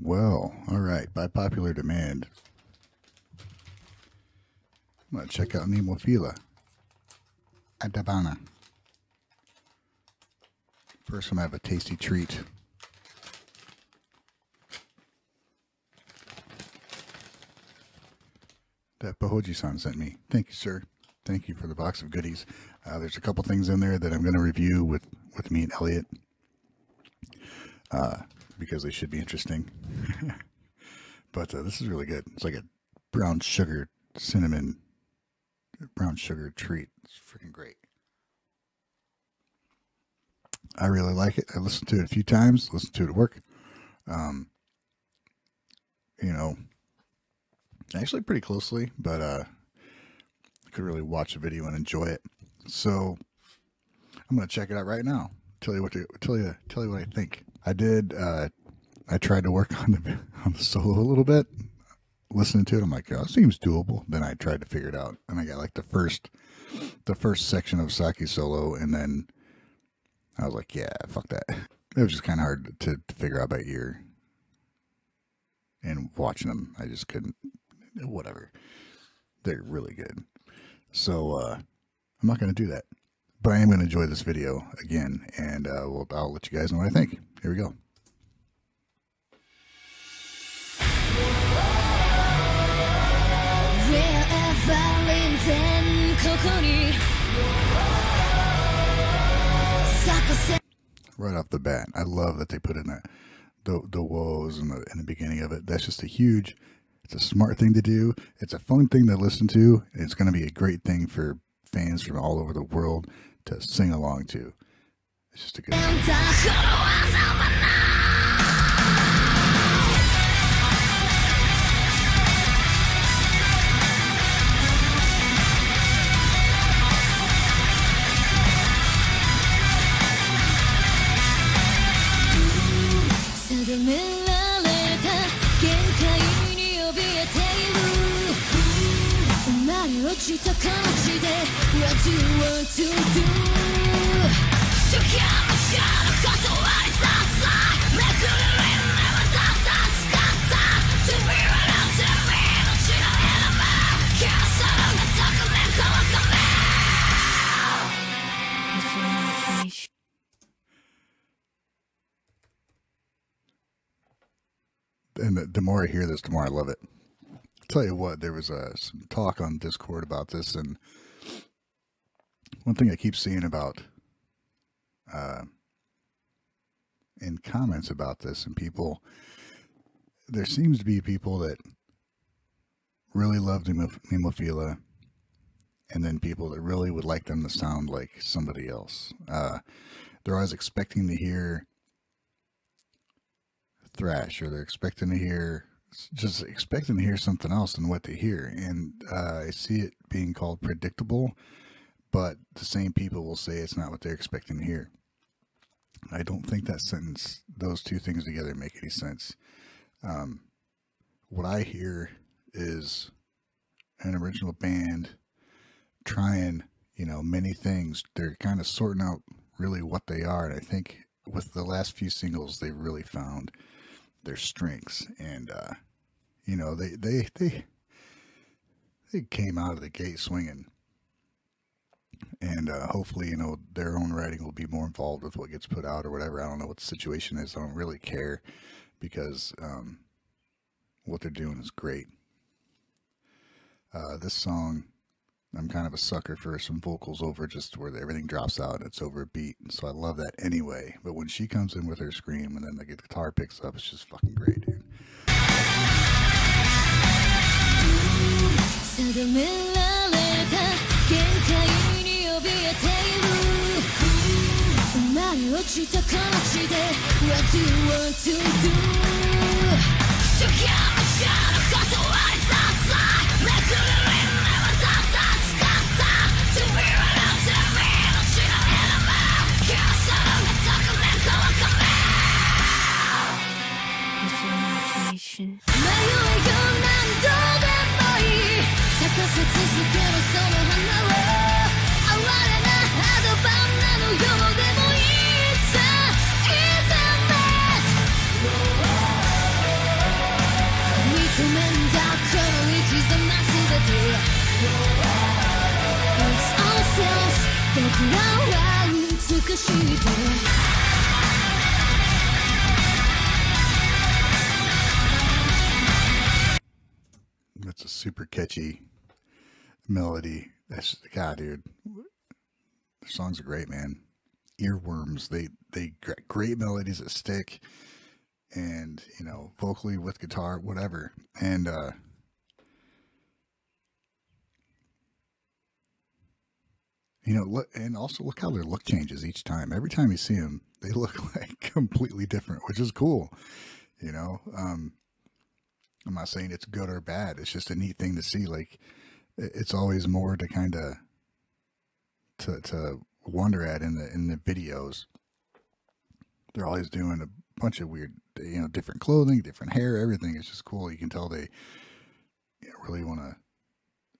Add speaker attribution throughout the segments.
Speaker 1: Well, all right. By popular demand, I'm going to check out Nemophila adabana. First, I'm going to have a tasty treat. That Bahoji-san sent me. Thank you, sir. Thank you for the box of goodies. Uh, there's a couple things in there that I'm going to review with, with me and Elliot uh, because they should be interesting. but uh, this is really good. It's like a brown sugar cinnamon brown sugar treat. It's freaking great. I really like it. I listened to it a few times. Listened to it at work. Um, you know, actually pretty closely, but uh, I could really watch a video and enjoy it. So I'm gonna check it out right now. Tell you what to tell you tell you what I think. I did. Uh, I tried to work on the on the solo a little bit. Listening to it, I'm like, oh, it seems doable. Then I tried to figure it out, and I got like the first the first section of Saki solo, and then I was like, yeah, fuck that. It was just kind of hard to, to figure out by ear. And watching them, I just couldn't. Whatever. They're really good. So uh, I'm not going to do that. But I am going to enjoy this video again, and uh, we'll, I'll let you guys know what I think. Here we go. Right off the bat, I love that they put in that the the woes in the in the beginning of it. That's just a huge. It's a smart thing to do. It's a fun thing to listen to. It's going to be a great thing for fans from all over the world to sing along to. It's just a good. And the, more I hear this, the more I love it. Tell you what, there was uh, some talk on Discord about this, and one thing I keep seeing about uh, in comments about this, and people, there seems to be people that really love Nemophila, and then people that really would like them to sound like somebody else. Uh, they're always expecting to hear thrash, or they're expecting to hear just expecting to hear something else than what they hear. And uh, I see it being called predictable, but the same people will say it's not what they're expecting to hear. I don't think that sentence, those two things together, make any sense. Um, what I hear is an original band trying, you know, many things. They're kind of sorting out really what they are. And I think with the last few singles, they've really found their strengths. And uh, you know, they they they they came out of the gate swinging, and uh, hopefully, you know, their own writing will be more involved with what gets put out or whatever. I don't know what the situation is. I don't really care because um, what they're doing is great. Uh, this song, I'm kind of a sucker for some vocals over just where everything drops out. It's over a beat, and so I love that anyway. But when she comes in with her scream and then the guitar picks up, it's just fucking great, dude. 生まれ落ちたこの地で What do you want to do? 時間を知らぬことは一切めくるり目はたった使った To be right up to me の知らねえ名前 Can't stop the talk めかわかめ Imagination 迷いよ何度で咲かせ続けるその That's a super catchy melody. That's God, dude. The songs are great, man. Earworms. They they great melodies that stick, and you know, vocally with guitar, whatever. And uh you know, look, and also look how their look changes each time. Every time you see them, they look like completely different, which is cool. You know, um, I'm not saying it's good or bad. It's just a neat thing to see. Like it's always more to kind of to to wonder at in the in the videos. They're always doing a bunch of weird, you know, different clothing, different hair, everything. It's just cool. You can tell they you know, really want to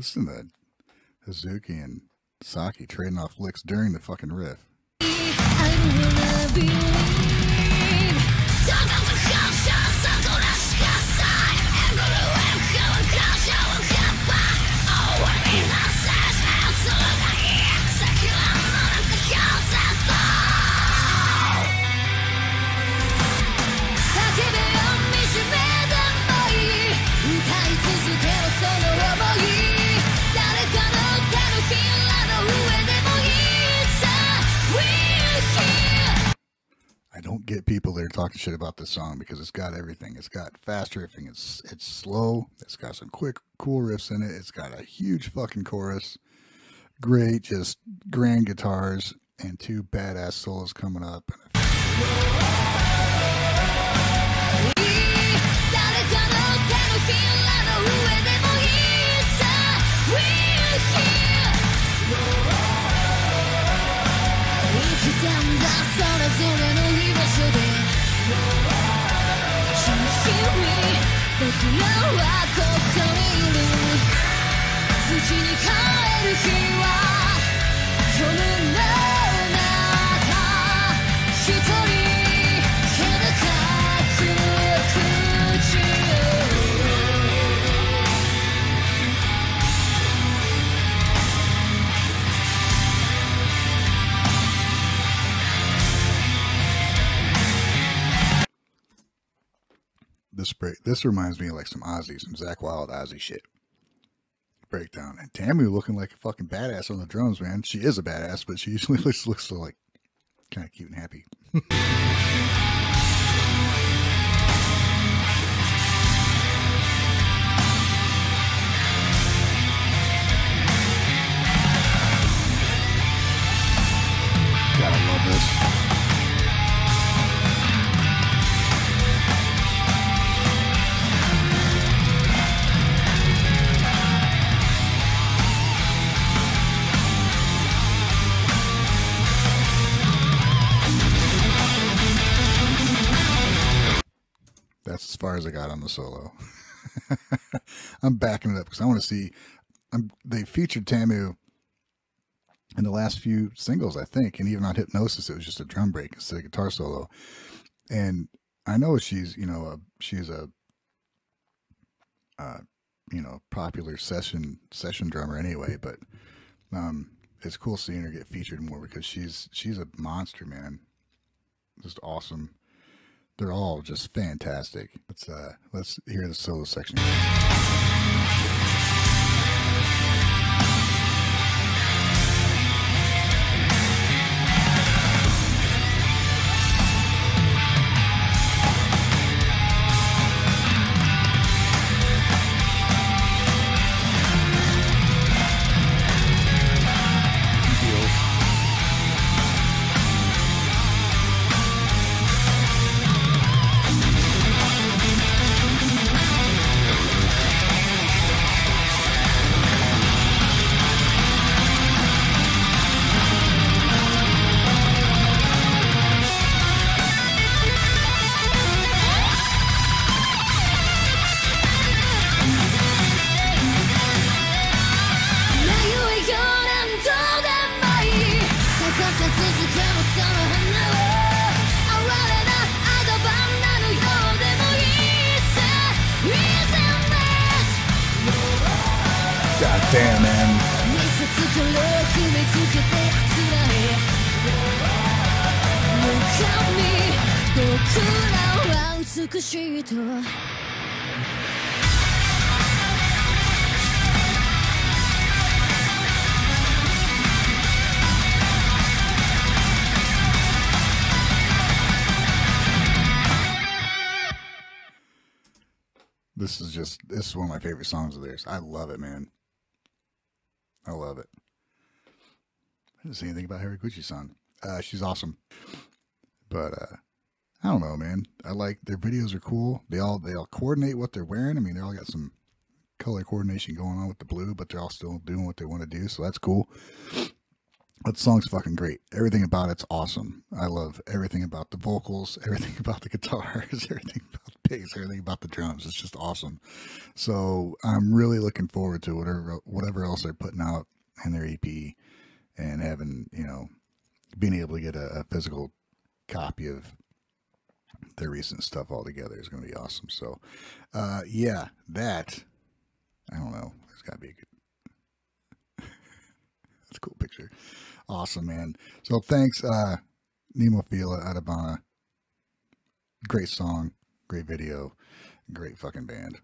Speaker 1: Listen to Hazuki and Saki trading off licks during the fucking riff. Talking shit about this song because it's got everything. It's got fast riffing. It's it's slow. It's got some quick, cool riffs in it. It's got a huge fucking chorus. Great, just grand guitars and two badass solos coming up.
Speaker 2: に変える日。
Speaker 1: This break, this reminds me of like some Ozzy, some Zakk Wylde Ozzy shit. Breakdown and Tammy looking like a fucking badass on the drums, man. She is a badass, but she usually looks looks so like kind of cute and happy. far as I got on the solo. I'm backing it up because I want to see. I'm, they featured Tamu in the last few singles, I think, and even on Hypnosis, it was just a drum break instead of guitar solo. And I know she's, you know, a, she's a, uh, you know, popular session session drummer anyway. But um, it's cool seeing her get featured more because she's she's a monster, man. Just awesome. They're all just fantastic. Let's uh let's hear the solo section. This is just this is one of my favorite songs of theirs. I love it, man. I love it. I didn't say anything about Haraguchi san. Uh, she's awesome. But uh I don't know, man. I like their videos are cool. They all they all coordinate what they're wearing. I mean, they all got some color coordination going on with the blue, but they're all still doing what they want to do, so that's cool. That song's fucking great. Everything about it's awesome. I love everything about the vocals, everything about the guitars, everything about the bass, everything about the drums. It's just awesome. So I'm really looking forward to whatever whatever else they're putting out in their EP and having, you know, being able to get a, a physical copy of their recent stuff all together is going to be awesome. So, uh, yeah, that I don't know. it's got to be a good. That's a cool picture. Awesome, man. So thanks, uh, Nemophila Adabana. Great song, great video, great fucking band.